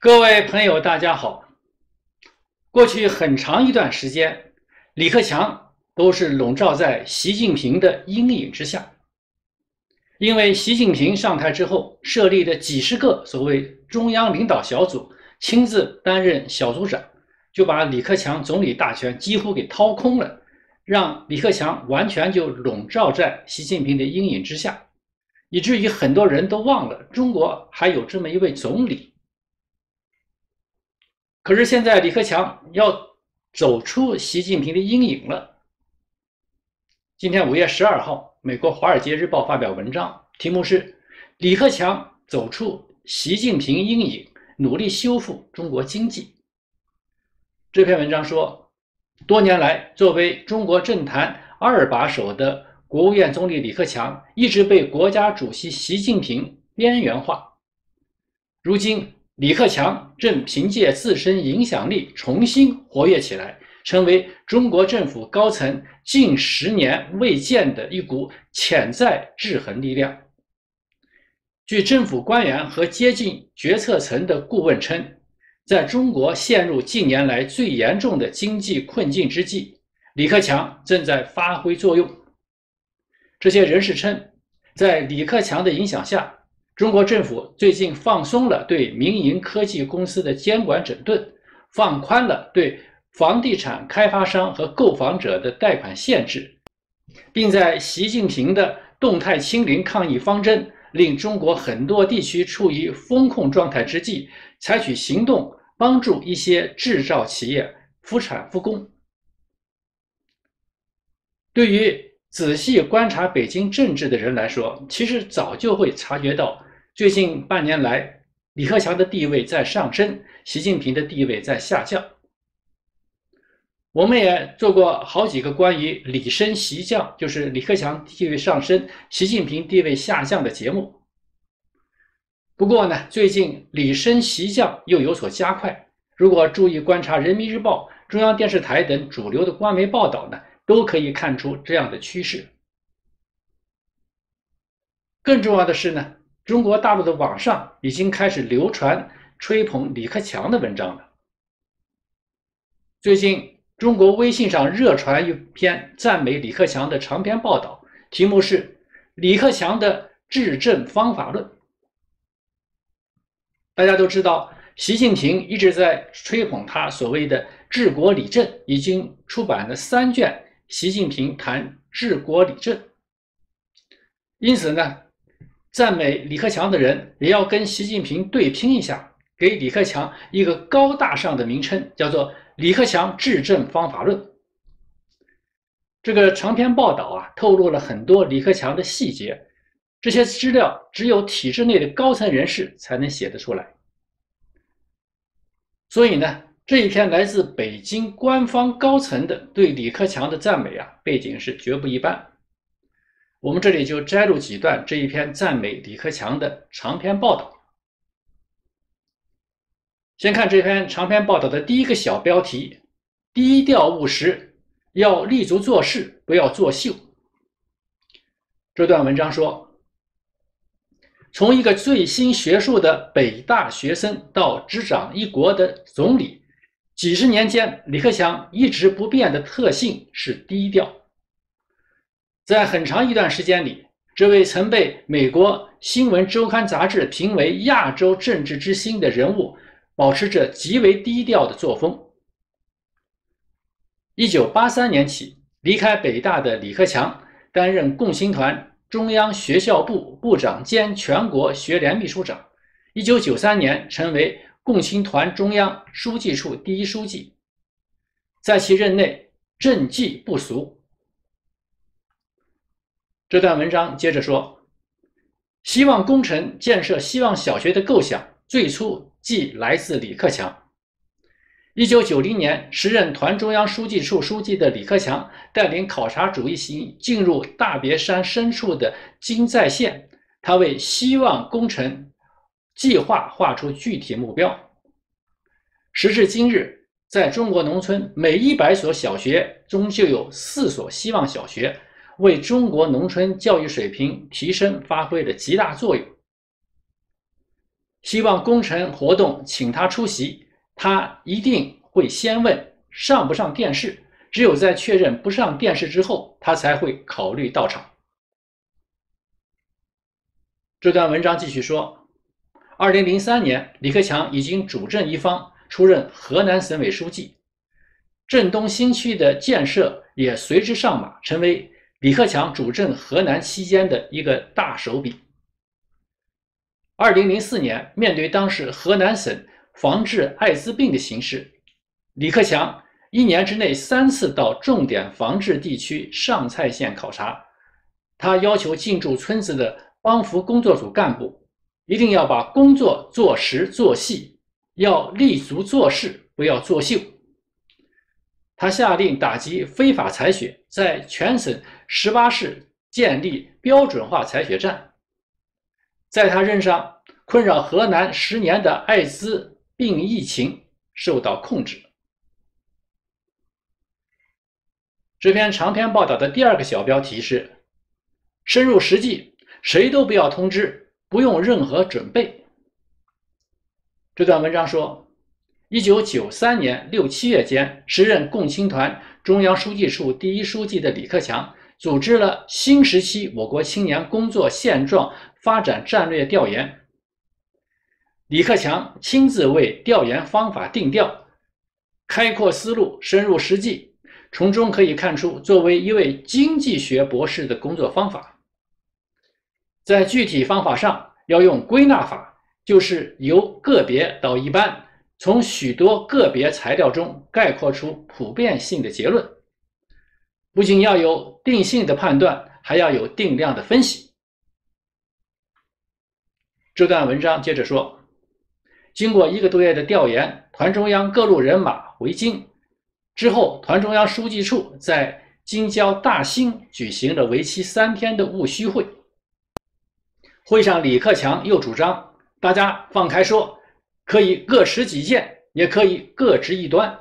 各位朋友，大家好。过去很长一段时间，李克强都是笼罩在习近平的阴影之下。因为习近平上台之后设立的几十个所谓中央领导小组，亲自担任小组长，就把李克强总理大权几乎给掏空了，让李克强完全就笼罩在习近平的阴影之下，以至于很多人都忘了中国还有这么一位总理。可是现在李克强要走出习近平的阴影了。今天五月十二号，美国《华尔街日报》发表文章，题目是“李克强走出习近平阴影，努力修复中国经济”。这篇文章说，多年来作为中国政坛二把手的国务院总理李克强，一直被国家主席习近平边缘化，如今。李克强正凭借自身影响力重新活跃起来，成为中国政府高层近十年未见的一股潜在制衡力量。据政府官员和接近决策层的顾问称，在中国陷入近年来最严重的经济困境之际，李克强正在发挥作用。这些人士称，在李克强的影响下。中国政府最近放松了对民营科技公司的监管整顿，放宽了对房地产开发商和购房者的贷款限制，并在习近平的动态清零抗疫方针令中国很多地区处于风控状态之际，采取行动帮助一些制造企业复产复工。对于仔细观察北京政治的人来说，其实早就会察觉到。最近半年来，李克强的地位在上升，习近平的地位在下降。我们也做过好几个关于李升习降，就是李克强地位上升，习近平地位下降的节目。不过呢，最近李升习降又有所加快。如果注意观察人民日报、中央电视台等主流的官媒报道呢，都可以看出这样的趋势。更重要的是呢。中国大陆的网上已经开始流传吹捧李克强的文章了。最近，中国微信上热传一篇赞美李克强的长篇报道，题目是《李克强的治政方法论》。大家都知道，习近平一直在吹捧他所谓的“治国理政”，已经出版了三卷《习近平谈治国理政》。因此呢。赞美李克强的人也要跟习近平对拼一下，给李克强一个高大上的名称，叫做《李克强治政方法论》。这个长篇报道啊，透露了很多李克强的细节，这些资料只有体制内的高层人士才能写得出来。所以呢，这一篇来自北京官方高层的对李克强的赞美啊，背景是绝不一般。我们这里就摘录几段这一篇赞美李克强的长篇报道。先看这篇长篇报道的第一个小标题：“低调务实，要立足做事，不要作秀。”这段文章说，从一个最新学术的北大学生到执掌一国的总理，几十年间，李克强一直不变的特性是低调。在很长一段时间里，这位曾被美国《新闻周刊》杂志评为亚洲政治之星的人物，保持着极为低调的作风。一九八三年起，离开北大的李克强担任共青团中央学校部部长兼全国学联秘书长。一九九三年，成为共青团中央书记处第一书记。在其任内，政绩不俗。这段文章接着说，希望工程建设希望小学的构想最初即来自李克强。一九九零年，时任团中央书记处书记的李克强带领考察主义行进入大别山深处的金寨县，他为希望工程计划画出具体目标。时至今日，在中国农村，每一百所小学中就有四所希望小学。为中国农村教育水平提升发挥了极大作用。希望工程活动请他出席，他一定会先问上不上电视，只有在确认不上电视之后，他才会考虑到场。这段文章继续说，二零零三年，李克强已经主政一方，出任河南省委书记，镇东新区的建设也随之上马，成为李克强主政河南期间的一个大手笔。二零零四年，面对当时河南省防治艾滋病的形势，李克强一年之内三次到重点防治地区上蔡县考察，他要求进驻村子的。帮扶工作组干部一定要把工作做实做细，要立足做事，不要作秀。他下令打击非法采血，在全省十八式建立标准化采血站。在他任上，困扰河南十年的艾滋病疫情受到控制。这篇长篇报道的第二个小标题是：深入实际。谁都不要通知，不用任何准备。这段文章说，一九九三年六七月间，时任共青团中央书记处第一书记的李克强组织了新时期我国青年工作现状发展战略调研。李克强亲自为调研方法定调，开阔思路，深入实际，从中可以看出作为一位经济学博士的工作方法。在具体方法上要用归纳法，就是由个别到一般，从许多个别材料中概括出普遍性的结论。不仅要有定性的判断，还要有定量的分析。这段文章接着说，经过一个多月的调研，团中央各路人马回京之后，团中央书记处在京郊大兴举行了为期三天的务虚会。会上，李克强又主张大家放开说，可以各持己见，也可以各执一端。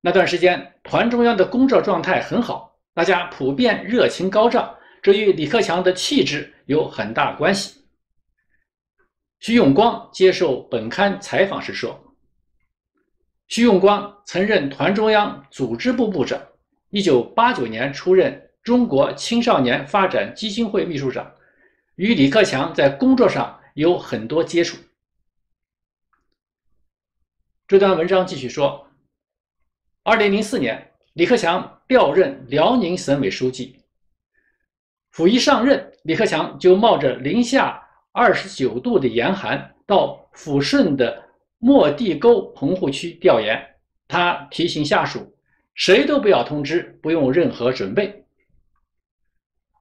那段时间，团中央的工作状态很好，大家普遍热情高涨，这与李克强的气质有很大关系。徐永光接受本刊采访时说：“徐永光曾任团中央组织部部长，一九八九年出任中国青少年发展基金会秘书长。”与李克强在工作上有很多接触。这段文章继续说：，二零零四年，李克强调任辽宁省委书记。甫一上任，李克强就冒着零下二十九度的严寒，到抚顺的莫地沟棚户区调研。他提醒下属，谁都不要通知，不用任何准备。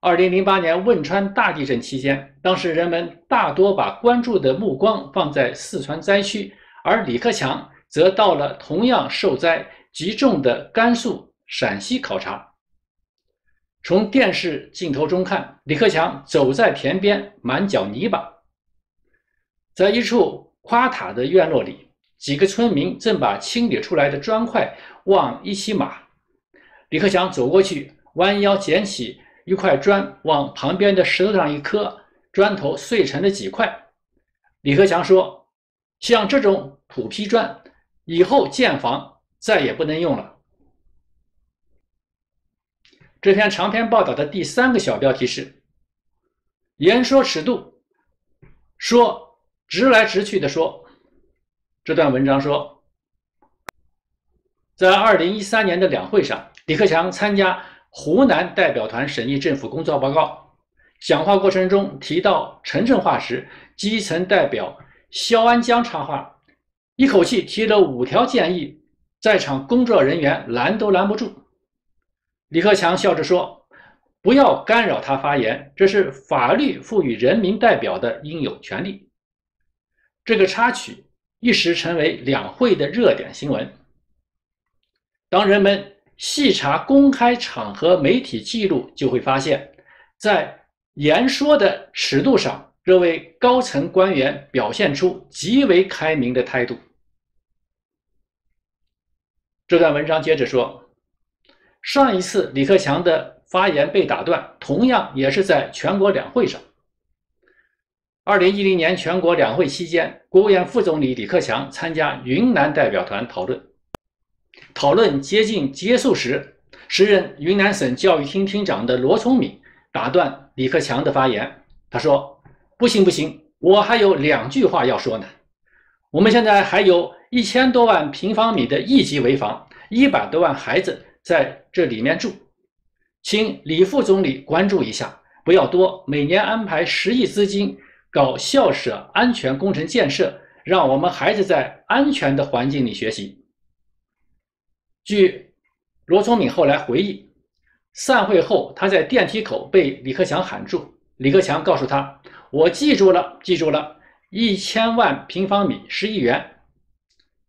二零零八年汶川大地震期间，当时人们大多把关注的目光放在四川灾区，而李克强则到了同样受灾极重的甘肃、陕西考察。从电视镜头中看，李克强走在田边，满脚泥巴。在一处垮塌的院落里，几个村民正把清理出来的砖块往一起码。李克强走过去，弯腰捡起。一块砖往旁边的石头上一磕，砖头碎成了几块。李克强说：“像这种土坯砖，以后建房再也不能用了。”这篇长篇报道的第三个小标题是“言说尺度”，说直来直去的说。这段文章说，在二零一三年的两会上，李克强参加。湖南代表团审议政府工作报告，讲话过程中提到城镇化时，基层代表肖安江插话，一口气提了五条建议，在场工作人员拦都拦不住。李克强笑着说：“不要干扰他发言，这是法律赋予人民代表的应有权利。”这个插曲一时成为两会的热点新闻。当人们。细查公开场合媒体记录，就会发现，在言说的尺度上，这位高层官员表现出极为开明的态度。这段文章接着说，上一次李克强的发言被打断，同样也是在全国两会上。二零一零年全国两会期间，国务院副总理李克强参加云南代表团讨论。讨论接近结束时，时任云南省教育厅厅长的罗聪敏打断李克强的发言。他说：“不行，不行，我还有两句话要说呢。我们现在还有一千多万平方米的一级危房，一百多万孩子在这里面住，请李副总理关注一下，不要多，每年安排十亿资金。”搞校舍安全工程建设，让我们孩子在安全的环境里学习。据罗聪敏后来回忆，散会后他在电梯口被李克强喊住，李克强告诉他：“我记住了，记住了，一千万平方米十亿元。”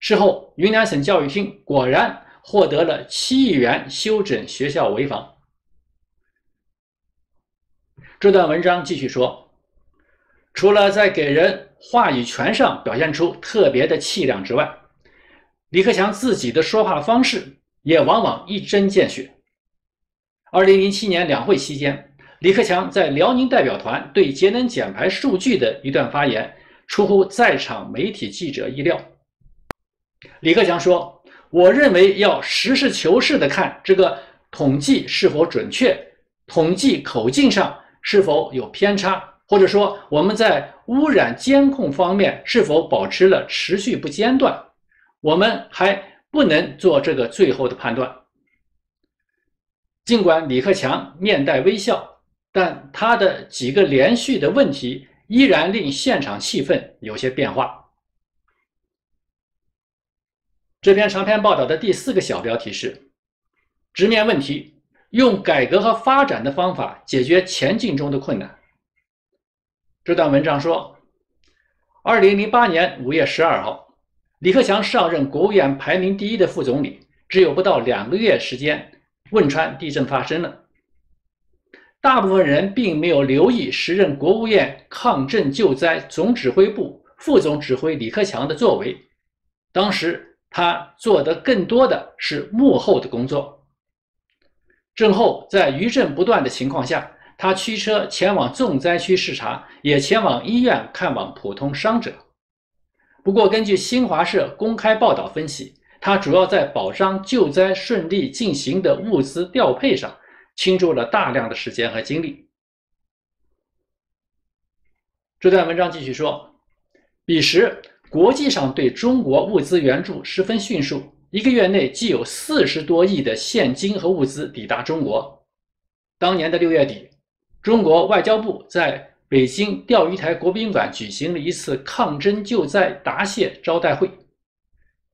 事后，云南省教育厅果然获得了七亿元修整学校危房。这段文章继续说。除了在给人话语权上表现出特别的气量之外，李克强自己的说话方式也往往一针见血。二零零七年两会期间，李克强在辽宁代表团对节能减排数据的一段发言，出乎在场媒体记者意料。李克强说：“我认为要实事求是的看这个统计是否准确，统计口径上是否有偏差。”或者说，我们在污染监控方面是否保持了持续不间断？我们还不能做这个最后的判断。尽管李克强面带微笑，但他的几个连续的问题依然令现场气氛有些变化。这篇长篇报道的第四个小标题是：直面问题，用改革和发展的方法解决前进中的困难。这段文章说，二零零八年五月十二号，李克强上任国务院排名第一的副总理，只有不到两个月时间，汶川地震发生了。大部分人并没有留意时任国务院抗震救灾总指挥部副总指挥李克强的作为，当时他做的更多的是幕后的工作。震后，在余震不断的情况下。他驱车前往重灾区视察，也前往医院看望普通伤者。不过，根据新华社公开报道分析，他主要在保障救灾顺利进行的物资调配上倾注了大量的时间和精力。这段文章继续说，彼时国际上对中国物资援助十分迅速，一个月内即有四十多亿的现金和物资抵达中国。当年的六月底。中国外交部在北京钓鱼台国宾馆举行了一次抗震救灾答谢招待会。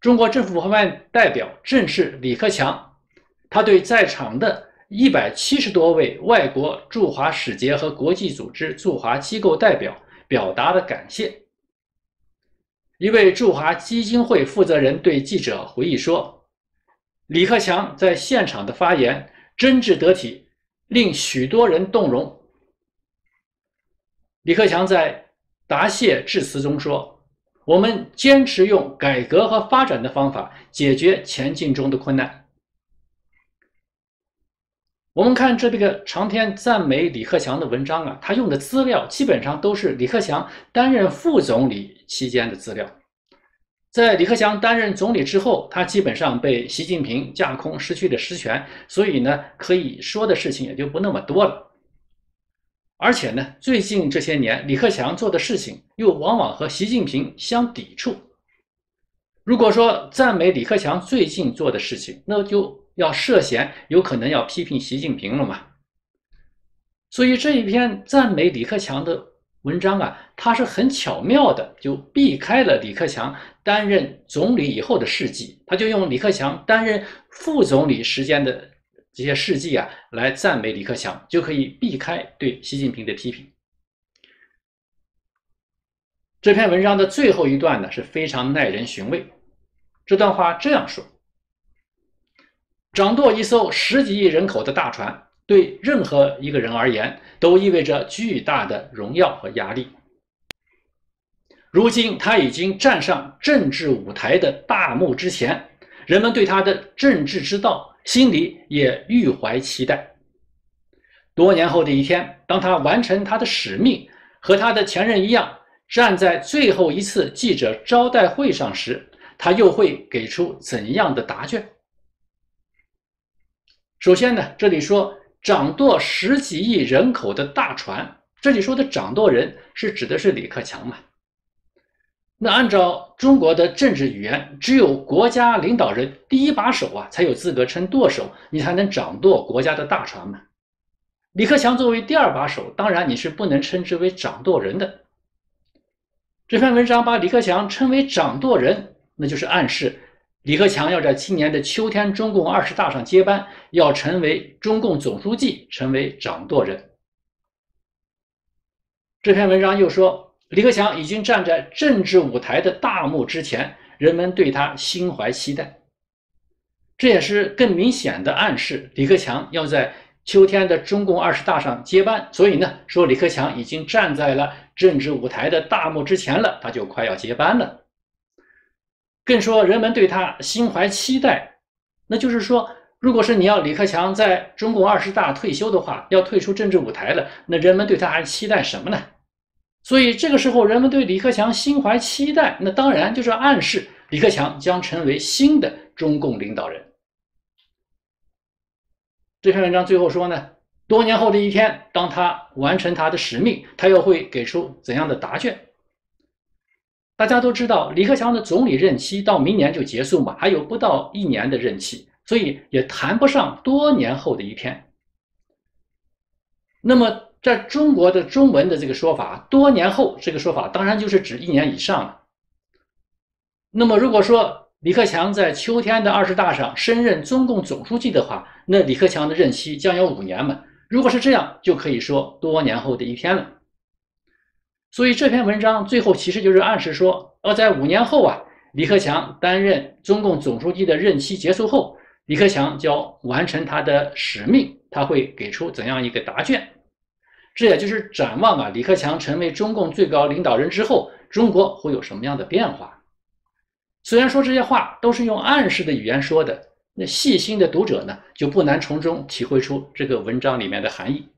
中国政府方面代表正是李克强，他对在场的一百七十多位外国驻华使节和国际组织驻华机构代表表达了感谢。一位驻华基金会负责人对记者回忆说：“李克强在现场的发言真挚得体。”令许多人动容。李克强在答谢致辞中说：“我们坚持用改革和发展的方法解决前进中的困难。”我们看这个长篇赞美李克强的文章啊，他用的资料基本上都是李克强担任副总理期间的资料。在李克强担任总理之后，他基本上被习近平架空，失去了实权，所以呢，可以说的事情也就不那么多了。而且呢，最近这些年，李克强做的事情又往往和习近平相抵触。如果说赞美李克强最近做的事情，那就要涉嫌有可能要批评习近平了嘛。所以这一篇赞美李克强的。文章啊，他是很巧妙的，就避开了李克强担任总理以后的事迹，他就用李克强担任副总理时间的这些事迹啊，来赞美李克强，就可以避开对习近平的批评。这篇文章的最后一段呢，是非常耐人寻味。这段话这样说：掌舵一艘十几亿人口的大船。对任何一个人而言，都意味着巨大的荣耀和压力。如今，他已经站上政治舞台的大幕之前，人们对他的政治之道心里也愈怀期待。多年后的一天，当他完成他的使命，和他的前任一样，站在最后一次记者招待会上时，他又会给出怎样的答卷？首先呢，这里说掌舵十几亿人口的大船，这里说的掌舵人是指的是李克强嘛？那按照中国的政治语言，只有国家领导人第一把手啊，才有资格称舵手，你才能掌舵国家的大船嘛。李克强作为第二把手，当然你是不能称之为掌舵人的。这篇文章把李克强称为掌舵人，那就是暗示李克强要在今年的秋天中共二十大上接班，要成为中共总书记，成为掌舵人。这篇文章又说，李克强已经站在政治舞台的大幕之前，人们对他心怀期待。这也是更明显的暗示，李克强要在。秋天的中共二十大上接班，所以呢，说李克强已经站在了政治舞台的大幕之前了，他就快要接班了。更说人们对他心怀期待，那就是说，如果是你要李克强在中共二十大退休的话，要退出政治舞台了，那人们对他还期待什么呢？所以这个时候，人们对李克强心怀期待，那当然就是暗示李克强将成为新的中共领导人。这篇文章最后说呢，多年后的一天，当他完成他的使命，他又会给出怎样的答卷？大家都知道，李克强的总理任期到明年就结束嘛，还有不到一年的任期，所以也谈不上多年后的一天。那么，在中国的中文的这个说法，多年后这个说法，当然就是指一年以上了。那么，如果说，李克强在秋天的二十大上升任中共总书记的话，那李克强的任期将有五年嘛？如果是这样，就可以说多年后的一天了。所以这篇文章最后其实就是暗示说，要在五年后啊，李克强担任中共总书记的任期结束后，李克强将完成他的使命，他会给出怎样一个答卷？这也就是展望啊，李克强成为中共最高领导人之后，中国会有什么样的变化？虽然说这些话都是用暗示的语言说的，那细心的读者呢，就不难从中体会出这个文章里面的含义。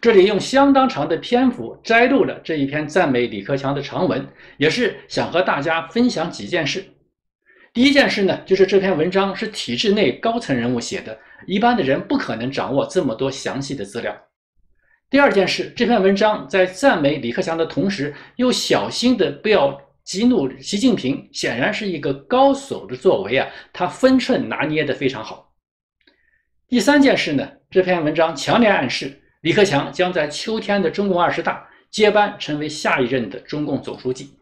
这里用相当长的篇幅摘录了这一篇赞美李克强的长文，也是想和大家分享几件事。第一件事呢，就是这篇文章是体制内高层人物写的，一般的人不可能掌握这么多详细的资料。第二件事，这篇文章在赞美李克强的同时，又小心的不要。激怒习近平显然是一个高手的作为啊，他分寸拿捏的非常好。第三件事呢，这篇文章强烈暗示李克强将在秋天的中共二十大接班，成为下一任的中共总书记。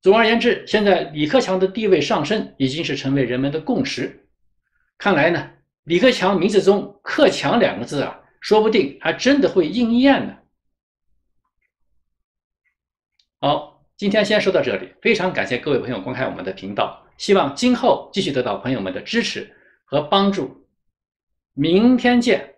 总而言之，现在李克强的地位上升已经是成为人们的共识。看来呢，李克强名字中“克强”两个字啊，说不定还真的会应验呢。好，今天先说到这里。非常感谢各位朋友观看我们的频道，希望今后继续得到朋友们的支持和帮助。明天见。